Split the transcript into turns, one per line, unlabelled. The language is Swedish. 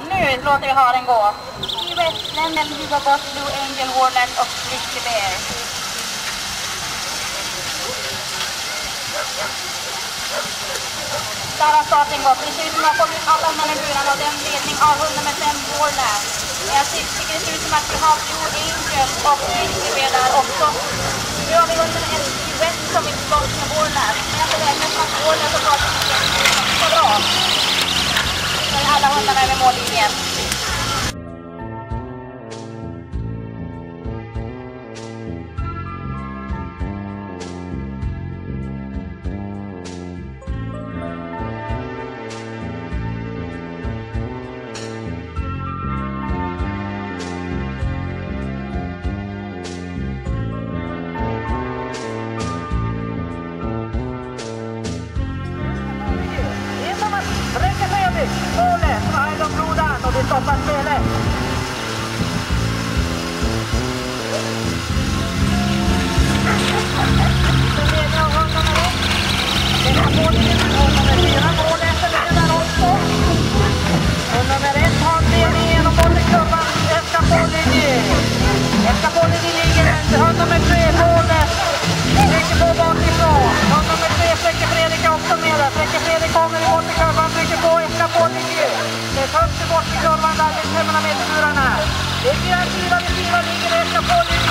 nu låter vi haren gå. I Westländen Hugo Boss, Blue Angel, Warland och Grizzly Bear. Där har starten gått. Det ser ut som att vi har fått ut alla hundarna i och den ledning av 100 med 5, Warland. Men jag tycker det ser ut som att vi har Blue Angel och Grizzly Bear där också. Nu har vi hund med 1, West, som vill slåss med Warland. Men jag beräknar att Warland har tagit kommer åt i kurvan, trycker på, extra på, ligger. Det är bort i kurvan där, det är 500 meter murarna. Det är 4-4, det är ligger, extra på, ligger.